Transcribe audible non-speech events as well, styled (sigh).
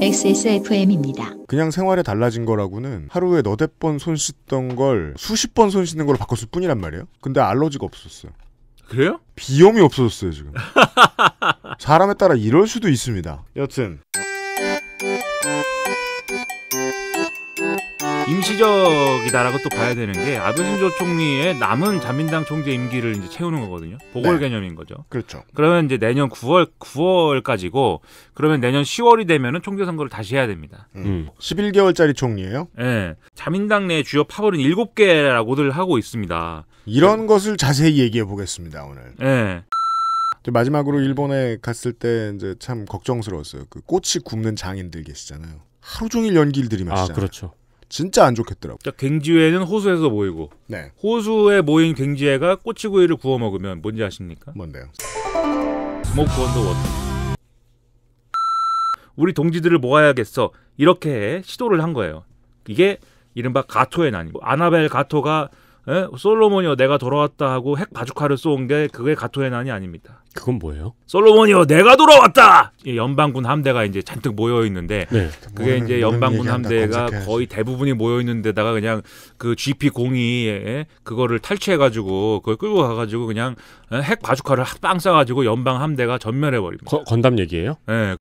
XSFM입니다. 그냥 생활에 달라진 거라고는 하루에 너댓 번 손 씻던 걸 수십 번 손 씻는 걸로 바꿨을 뿐이란 말이에요. 근데 알러지가 없었어요. 그래요? 비염이 없어졌어요, 지금. (laughs) 사람에 따라 이럴 수도 있습니다. 여튼. 임시적이다라고 또 봐야 되는 게 아베 신조 총리의 남은 자민당 총재 임기를 이제 채우는 거거든요. 보궐 네. 개념인 거죠. 그렇죠. 그러면 이제 내년 9월 9월까지고 그러면 내년 10월이 되면은 총재 선거를 다시 해야 됩니다. 음. 11개월짜리 총리예요. 예. 자민당 내 주요 파벌은 7개라고들 하고 있습니다. 이런 것을 자세히 얘기해 보겠습니다, 오늘. 예. 이제 마지막으로 일본에 갔을 때 이제 참 걱정스러웠어요. 그 꼬치 굽는 장인들 계시잖아요. 하루 종일 연기를 들이마시잖아요. 아, 그렇죠. 진짜 안 좋겠더라고. 자, 갱지회는 호수에서 모이고 네. 호수에 모인 갱지회가 꼬치구이를 구워 먹으면 뭔지 아십니까? 뭔데요? Smoke on the Water. 우리 동지들을 모아야겠어. 이렇게 시도를 한 거예요. 이게 이른바 가토의 난입. 아나벨 가토가 에? 솔로몬이여 내가 돌아왔다 하고 핵 바주카를 쏘은 게 그게 가토의 난이 아닙니다. 그건 뭐예요? 솔로몬이여 내가 돌아왔다. 이 연방군 함대가 이제 잔뜩 모여 있는데 네. 그게 이제 연방군 함대가 검색해야지. 거의 대부분이 모여 있는데다가 그냥 그 GP 공이에 그거를 탈취해 가지고 그걸 끌고 가 가지고 그냥 핵 바주카를 빵 쏴 가지고 연방 함대가 전멸해 버립니다. 거- 건담 얘기예요? 예.